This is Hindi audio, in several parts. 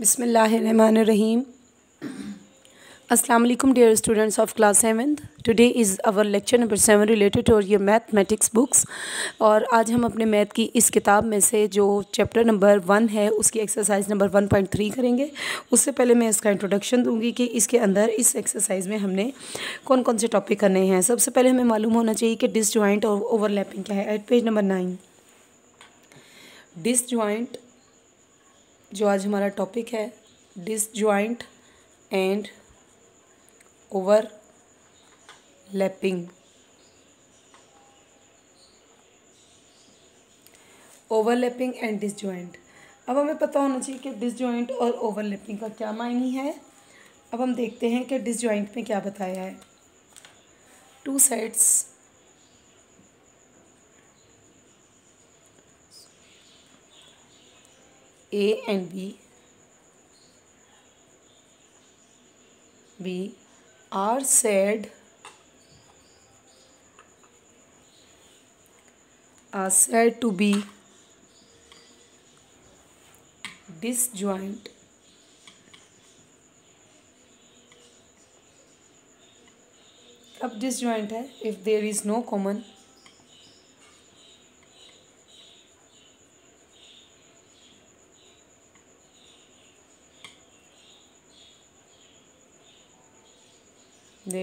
Bismillahirrahmanirrahim. Assalamu alaikum dear students of class 7th. Today is our lecture number 7 related your mathematics books और आज हम अपने मैथ की इस किताब में से जो चैप्टर नंबर वन है, उसकी एक्सरसाइज नंबर 1.3 करेंगे। उससे पहले मैं इसका इंट्रोडक्शन दूँगी कि इसके अंदर इस एक्सरसाइज में हमने कौन कौन से टॉपिक करने हैं। सबसे पहले हमें मालूम होना चाहिए कि डिस और ओवरलैपिंग क्या है। At page number nine dis जो आज हमारा टॉपिक है disjoint and overlapping overlapping and disjoint अब हमें पता होना चाहिए कि डिसजॉइंट और ओवरलैपिंग का क्या मायने है। अब हम देखते हैं कि डिसजॉइंट में क्या बताया है। Two sides A and B B are said are said to be disjoint अब डिस ज्वाइंट है if there is no common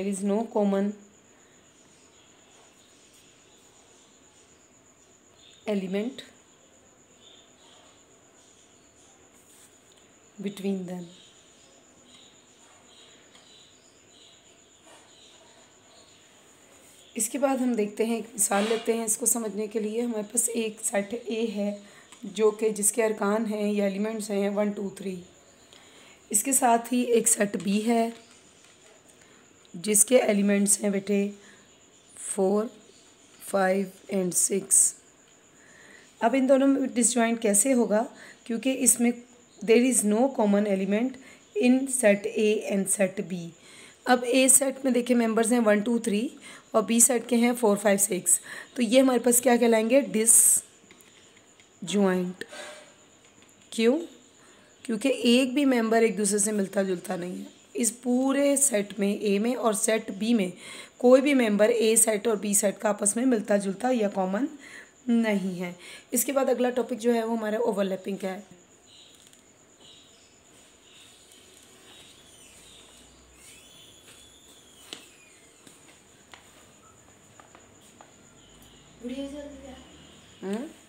there is no common element between them. इसके बाद हम देखते हैं एक मिसाल लेते हैं इसको समझने के लिए। हमारे पास एक सेट ए है, जो कि जिसके अरकान हैं या एलिमेंट्स हैं वन टू थ्री इसके साथ ही एक सेट बी है। जिसके एलिमेंट्स हैं बेटे? Four, five and six. अब इन दोनों में डिसजॉइंट कैसे होगा? क्योंकि इसमें there is no common element in set A and set B अब ए सेट में देखिए मेंबर्स हैं वन टू थ्री और बी सेट के हैं फोर फाइव सिक्स तो ये हमारे पास क्या कहलाएँगे? डिस ज्वाइंट क्यों? क्योंकि एक भी मेंबर एक दूसरे से मिलता जुलता नहीं है। इस पूरे सेट में ए में और सेट बी में कोई भी मेंबर ए सेट और बी सेट का आपस में मिलता जुलता या कॉमन नहीं है। इसके बाद अगला टॉपिक जो है वो हमारा ओवरलैपिंग का है। हम्म?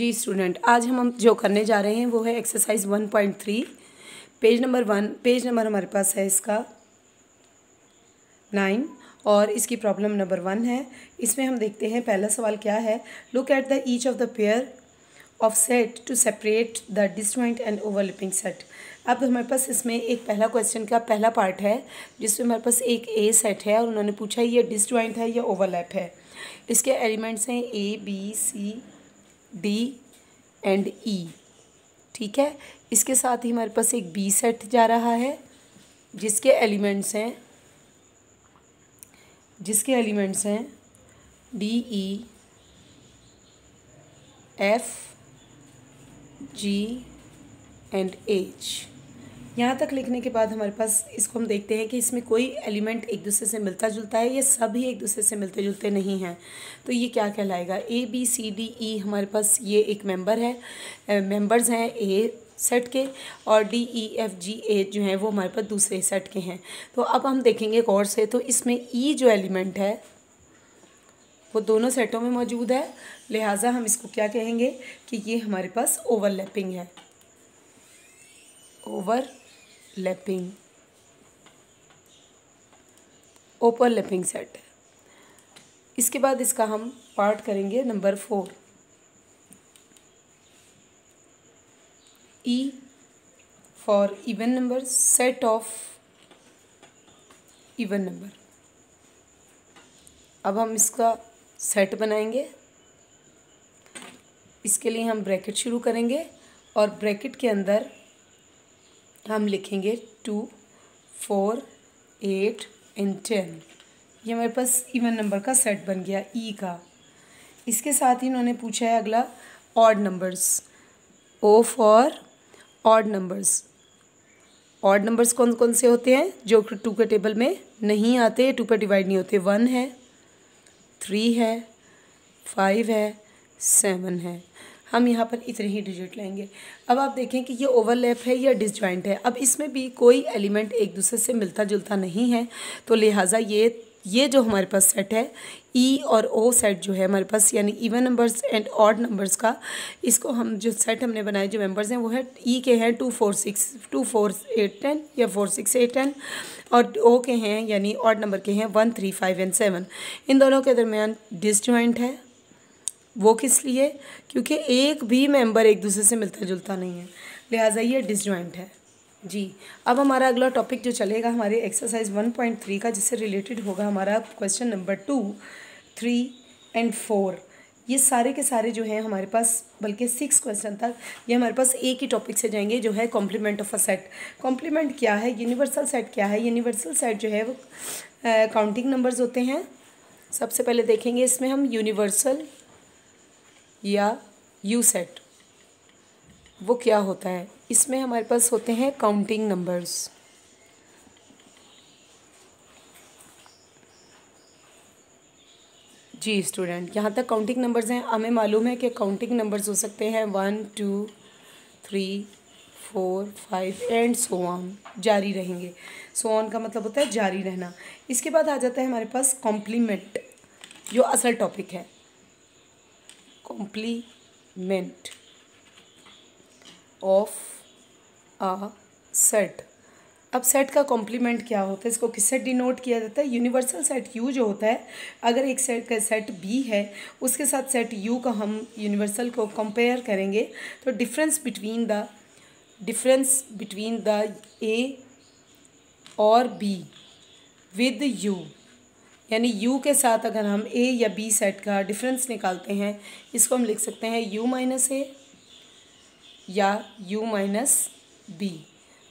जी स्टूडेंट, आज हम जो करने जा रहे हैं वो है exercise one point three page number one page number हमारे पास है इसका नाइन और इसकी प्रॉब्लम नंबर वन है। इसमें हम देखते हैं पहला सवाल क्या है। Look at the each of the pair of set to separate the disjoint and overlapping set अब हमारे पास इसमें एक पहला क्वेश्चन का पहला पार्ट है, जिसमें हमारे पास एक ए सेट है और उन्होंने पूछा, ये डिस्टॉइंट है या ओवरलैप है? इसके एलिमेंट्स हैं A B C D and E ठीक है? इसके साथ ही हमारे पास एक बी सेट जा रहा है, जिसके एलिमेंट्स हैं, जिसके एलिमेंट्स हैं D E F G and H यहाँ तक लिखने के बाद हमारे पास इसको हम देखते हैं कि इसमें कोई एलिमेंट एक दूसरे से मिलता जुलता है ये सभी एक दूसरे से मिलते जुलते नहीं हैं। तो ये क्या कहलाएगा? ए बी सी डी ई हमारे पास ये एक मेंबर है मेंबर्स हैं ए सेट के और डी ई एफ़ जी ए जो हैं वो हमारे पास दूसरे सेट के हैं। तो अब हम देखेंगे गौर से तो इसमें ई e जो एलिमेंट है, वो दोनों सेटों में मौजूद है। लिहाजा हम इसको क्या कहेंगे कि ये हमारे पास ओवरलैपिंग है। Over lapping. Overlapping set. इसके बाद इसका हम पार्ट करेंगे number four. E for even number set of even number अब हम इसका सेट बनाएँगे। इसके लिए हम ब्रैकेट शुरू करेंगे और ब्रैकेट के अंदर हम लिखेंगे two, four, eight and ten. ये हमारे पास इवन नंबर का सेट बन गया ई e का। इसके साथ ही इन्होंने पूछा है अगला odd numbers O for odd numbers odd numbers कौन कौन से होते हैं? जो टू के टेबल में नहीं आते टू पर डिवाइड नहीं होते। वन है थ्री है फाइव है सेवन है। हम यहाँ पर इतने ही डिजिट लेंगे। अब आप देखें कि ये ओवरलैप है या डिसजॉइंट है। अब इसमें भी कोई एलिमेंट एक दूसरे से मिलता जुलता नहीं है। तो लिहाजा ये ये जो हमारे पास सेट है ई e और ओ सेट जो है हमारे पास, यानी even numbers and odd numbers का, इसको हम जो सेट हमने बनाए, जो मेंबर्स हैं, वो है ई e के हैं two four six two four eight ten या फोर सिक्स एट टेन और ओ के हैं, यानी ऑड नंबर के हैं one three five and seven इन दोनों के दरमियान डिसजॉइंट है वो किस लिए? क्योंकि एक भी मेंबर एक दूसरे से मिलता जुलता नहीं है। लिहाजा ये डिसजॉइंट है। जी, अब हमारा अगला टॉपिक जो चलेगा हमारे एक्सरसाइज वन पॉइंट थ्री का, जिससे रिलेटेड होगा हमारा question number two three and four ये सारे के सारे जो हैं हमारे पास, बल्कि सिक्स क्वेश्चन तक, ये हमारे पास एक ही टॉपिक से जाएँगे, जो है complement of a set complement क्या है? यूनिवर्सल सेट क्या है? यूनिवर्सल सेट जो है वो काउंटिंग नंबर्स होते हैं। सबसे पहले देखेंगे इसमें हम यूनिवर्सल या यू सेट वो क्या होता है? इसमें हमारे पास होते हैं काउंटिंग नंबर्स जी स्टूडेंट यहाँ तक काउंटिंग नंबर्स हैं। हमें मालूम है कि काउंटिंग नंबर्स हो सकते हैं। One two three four five and so on जारी रहेंगे। सो so ऑन का मतलब होता है जारी रहना। इसके बाद आ जाता है हमारे पास कॉम्प्लीमेंट जो असल टॉपिक है। कॉम्प्लीमेंट ऑफ़ आ सेट अब सेट का कॉम्प्लीमेंट क्या होता है? इसको किससे डिनोट किया जाता है? यूनिवर्सल सेट यू जो होता है, अगर एक सेट का सेट बी है, उसके साथ सेट यू का हम यूनिवर्सल को कंपेयर करेंगे तो difference between the difference between the A और बी विद यू यानी यू के साथ अगर हम ए या बी सेट का डिफरेंस निकालते हैं, इसको हम लिख सकते हैं यू माइनस ए या यू माइनस बी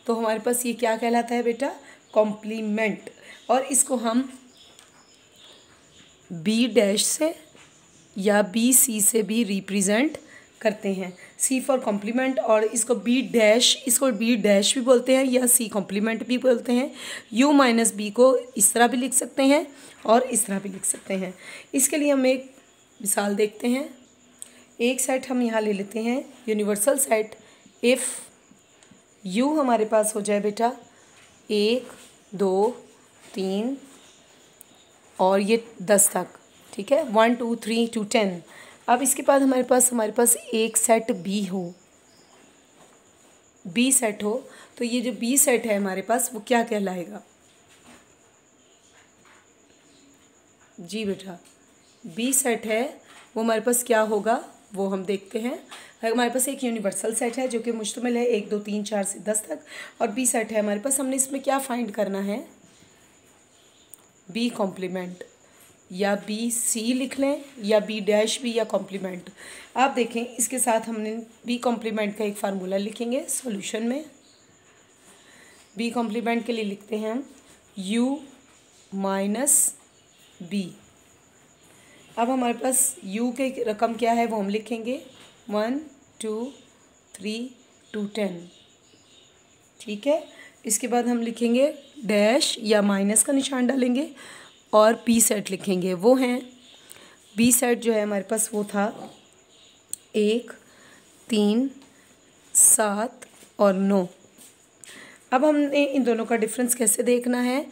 तो हमारे पास ये क्या कहलाता है बेटा? कॉम्प्लीमेंट और इसको हम बी डैश से या बी सी से भी रिप्रेजेंट करते हैं। सी फॉर कॉम्प्लीमेंट और इसको बी डैश इसको बी डैश भी बोलते हैं या सी कॉम्प्लीमेंट भी बोलते हैं। यू माइनस बी को इस तरह भी लिख सकते हैं और इस तरह भी लिख सकते हैं। इसके लिए हम एक मिसाल देखते हैं। एक सेट हम यहाँ ले लेते हैं यूनिवर्सल सेट इफ़ यू हमारे पास हो जाए बेटा, एक, दो, तीन और ये दस तक, ठीक है? One two three to ten अब इसके बाद हमारे पास हमारे पास एक सेट बी हो। बी सेट हो। तो ये जो बी सेट है हमारे पास, वो क्या कहलाएगा? जी बेटा बी सेट है, वो हमारे पास क्या होगा? वो हम देखते हैं। हमारे पास एक यूनिवर्सल सेट है, जो कि मुश्तमिल है, एक, दो, तीन, चार से दस तक। और बी सेट है हमारे पास। हमने इसमें क्या फाइंड करना है? बी कॉम्प्लीमेंट या बी सी लिख लें, या बी डैश बी या कॉम्प्लीमेंट आप देखें, इसके साथ हमने बी कॉम्प्लीमेंट का एक फार्मूला लिखेंगे सॉल्यूशन में. बी कॉम्प्लीमेंट के लिए लिखते हैं हम यू माइनस बी अब हमारे पास u के रकम क्या है वो हम लिखेंगे one two three to ten ठीक है? इसके बाद हम लिखेंगे डैश या माइनस का निशान डालेंगे। और पी सेट लिखेंगे। वो हैं। बी सेट जो है हमारे पास वो था। एक, तीन, सात और नौ। अब हमने इन दोनों का डिफरेंस कैसे देखना है?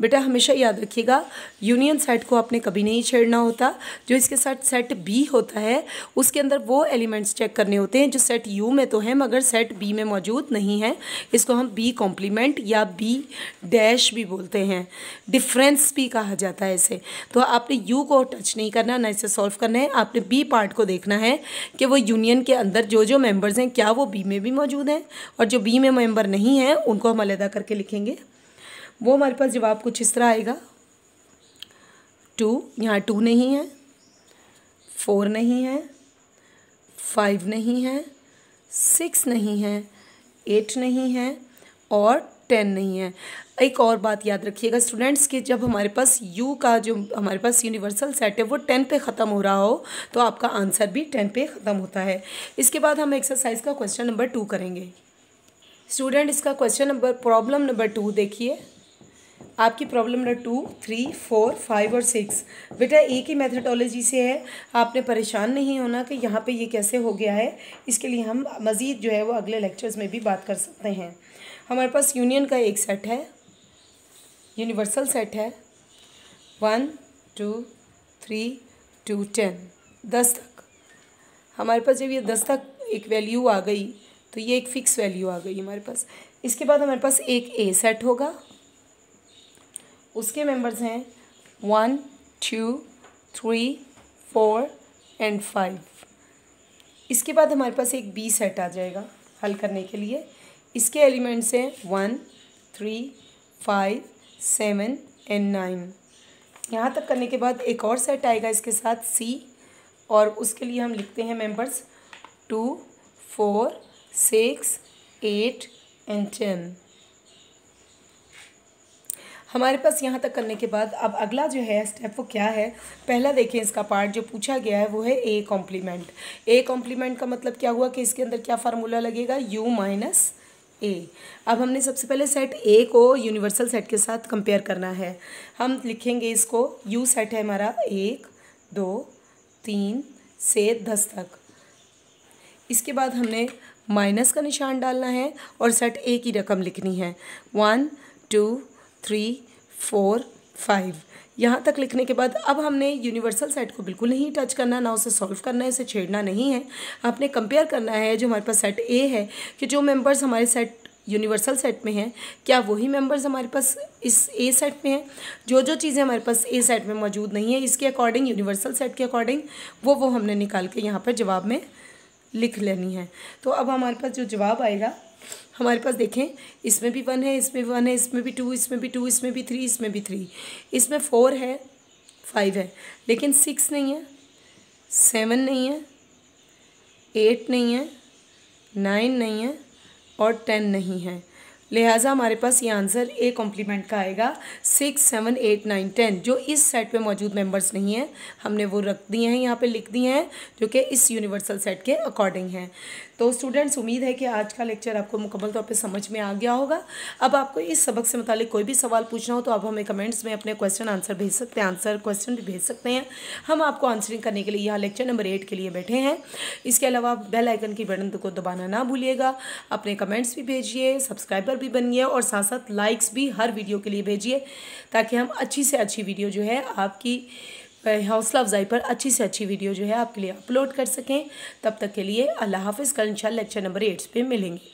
बेटा हमेशा याद रखिएगा यूनियन सेट को आपने कभी नहीं छेड़ना होता। जो इसके साथ सेट बी होता है, उसके अंदर वो एलिमेंट्स चेक करने होते हैं जो सेट यू में तो हैं, मगर सेट बी में मौजूद नहीं है। इसको हम बी कॉम्प्लीमेंट या बी डैश भी बोलते हैं। डिफरेंस भी कहा जाता है इसे। तो आपने यू को टच नहीं करना, ना इसे सॉल्व करना है। आपने बी पार्ट को देखना है कि वो यूनियन के अंदर जो जो मेंबर्स हैं, क्या वो बी में भी मौजूद हैं? और जो बी में मेंबर नहीं हैं, उनको हम अलहदा करके लिखेंगे। वो हमारे पास जवाब कुछ इस तरह आएगा। टू, यहाँ टू नहीं है, फोर नहीं है, फाइव नहीं है, सिक्स नहीं है, एट नहीं है और टेन नहीं है। एक और बात याद रखिएगा, स्टूडेंट्स, कि जब हमारे पास यू का जो हमारे पास यूनिवर्सल सेट है, वो टेन पे ख़त्म हो रहा हो तो आपका आंसर भी टेन पे ख़त्म होता है। इसके बाद हम एक्सरसाइज का क्वेश्चन नंबर टू करेंगे। स्टूडेंट, इसका question number problem number two देखिए। आपकी problem number two three four five और सिक्स बेटा एक ही मेथडोलॉजी से है. आपने परेशान नहीं होना कि यहाँ पे ये कैसे हो गया है. इसके लिए हम मज़ीद जो है वो अगले लेक्चर्स में भी बात कर सकते हैं. हमारे पास यूनियन का एक सेट है. यूनिवर्सल सेट है. One two three to ten दस तक हमारे पास जब ये दस तक एक वैल्यू आ गई तो ये एक फ़िक्स वैल्यू आ गई हमारे पास. इसके बाद हमारे पास एक ए सेट होगा. उसके मेंबर्स हैं one two three four and five इसके बाद हमारे पास एक बी सेट आ जाएगा हल करने के लिए। इसके एलिमेंट्स हैं one three five seven and nine यहाँ तक करने के बाद एक और सेट आएगा इसके साथ सी और उसके लिए हम लिखते हैं members two four six eight and ten हमारे पास यहाँ तक करने के बाद अब अगला जो है स्टेप वो क्या है? पहला देखें इसका पार्ट जो पूछा गया है वो है ए कॉम्प्लीमेंट ए कॉम्प्लीमेंट का मतलब क्या हुआ कि इसके अंदर क्या फार्मूला लगेगा? यू माइनस ए अब हमने सबसे पहले सेट ए को यूनिवर्सल सेट के साथ कंपेयर करना है। हम लिखेंगे इसको यू सेट है हमारा एक, दो, तीन, से दस तक। इसके बाद हमने माइनस का निशान डालना है और सेट ए की रकम लिखनी है। One two three four five यहाँ तक लिखने के बाद अब हमने यूनिवर्सल सेट को बिल्कुल नहीं टच करना, ना उसे सॉल्व करना है, उसे छेड़ना नहीं है। आपने कंपेयर करना है जो हमारे पास सेट ए है कि जो मेंबर्स हमारे सेट यूनिवर्सल सेट में हैं, क्या वही मेंबर्स हमारे पास इस ए सेट में हैं? जो जो चीज़ें हमारे पास ए सेट में मौजूद नहीं है, इसके अकॉर्डिंग यूनिवर्सल सेट के अकॉर्डिंग वो वो हमने निकाल के यहाँ पर जवाब में लिख लेनी है। तो अब हमारे पास जो जवाब आएगा हमारे पास देखें, इसमें भी वन है, इसमें भी वन है, इसमें भी टू इसमें भी टू इसमें भी थ्री इसमें भी थ्री इसमें फोर है फाइव है। लेकिन सिक्स नहीं है सेवन नहीं है एट नहीं है नाइन नहीं है और टेन नहीं है। लिहाजा हमारे पास ये आंसर ए कॉम्प्लीमेंट का आएगा। Six seven eight nine ten जो इस सेट पे मौजूद मेंबर्स नहीं हैं, हमने वो रख दिए हैं, यहाँ पे लिख दिए हैं, जो कि इस यूनिवर्सल सेट के अकॉर्डिंग हैं। तो स्टूडेंट्स उम्मीद है कि आज का लेक्चर आपको मुकम्मल तौर पे समझ में आ गया होगा। अब आपको इस सबक से मुतालिक कोई भी सवाल पूछना हो तो आप हमें कमेंट्स में अपने क्वेश्चन आंसर भेज सकते हैं आंसर क्वेश्चन भी भेज सकते हैं। हम आपको आंसरिंग करने के लिए यहाँ लेक्चर नंबर एट के लिए बैठे हैं। इसके अलावा बेल आइकन की बटन को दबाना ना भूलिएगा। अपने कमेंट्स भी भेजिए सब्सक्राइबर भी बनिए और साथ साथ लाइक्स भी हर वीडियो के लिए भेजिए, ताकि हम अच्छी से अच्छी वीडियो जो है आपकी हौसला अफजाई पर अच्छी से अच्छी वीडियो जो है आपके लिए अपलोड कर सकें। तब तक के लिए अल्लाह हाफिज़, कल इंशाल्लाह लेक्चर नंबर एट्स पे मिलेंगे।